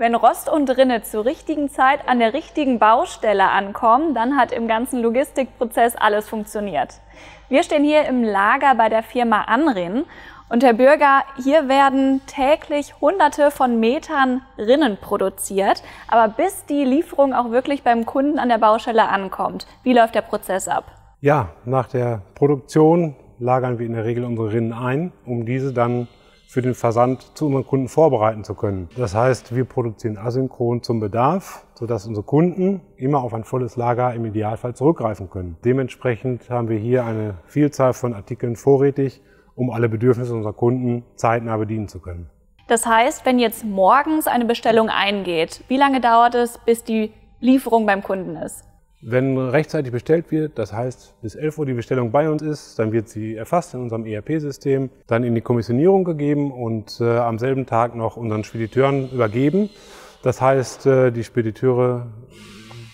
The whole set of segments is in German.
Wenn Rost und Rinne zur richtigen Zeit an der richtigen Baustelle ankommen, dann hat im ganzen Logistikprozess alles funktioniert. Wir stehen hier im Lager bei der Firma Anrin und Herr Bürger, hier werden täglich hunderte von Metern Rinnen produziert, aber bis die Lieferung auch wirklich beim Kunden an der Baustelle ankommt, wie läuft der Prozess ab? Ja, nach der Produktion lagern wir in der Regel unsere Rinnen ein, um diese dann für den Versand zu unseren Kunden vorbereiten zu können. Das heißt, wir produzieren asynchron zum Bedarf, sodass unsere Kunden immer auf ein volles Lager im Idealfall zurückgreifen können. Dementsprechend haben wir hier eine Vielzahl von Artikeln vorrätig, um alle Bedürfnisse unserer Kunden zeitnah bedienen zu können. Das heißt, wenn jetzt morgens eine Bestellung eingeht, wie lange dauert es, bis die Lieferung beim Kunden ist? Wenn rechtzeitig bestellt wird, das heißt bis 11 Uhr die Bestellung bei uns ist, dann wird sie erfasst in unserem ERP-System, dann in die Kommissionierung gegeben und äh, am selben Tag noch unseren Spediteuren übergeben. Das heißt, äh, die Spediteure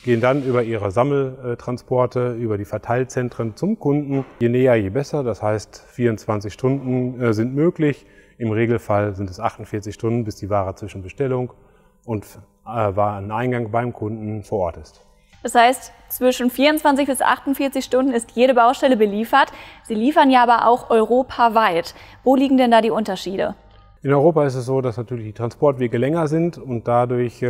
gehen dann über ihre Sammeltransporte, über die Verteilzentren zum Kunden. Je näher, je besser. Das heißt, 24 Stunden äh, sind möglich. Im Regelfall sind es 48 Stunden, bis die Ware zwischen Bestellung und äh, Wareneingang beim Kunden vor Ort ist. Das heißt, zwischen 24 bis 48 Stunden ist jede Baustelle beliefert. Sie liefern ja aber auch europaweit. Wo liegen denn da die Unterschiede? In Europa ist es so, dass natürlich die Transportwege länger sind und dadurch äh,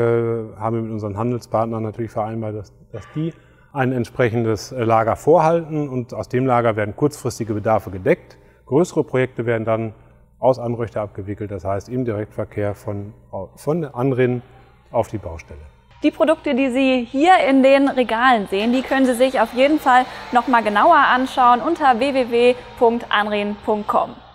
haben wir mit unseren Handelspartnern natürlich vereinbart, dass, dass die ein entsprechendes äh, Lager vorhalten und aus dem Lager werden kurzfristige Bedarfe gedeckt. Größere Projekte werden dann aus Anrüchte abgewickelt, das heißt im Direktverkehr von, von Anrin auf die Baustelle. Die Produkte, die Sie hier in den Regalen sehen, die können Sie sich auf jeden Fall noch mal genauer anschauen unter www.anrin.com.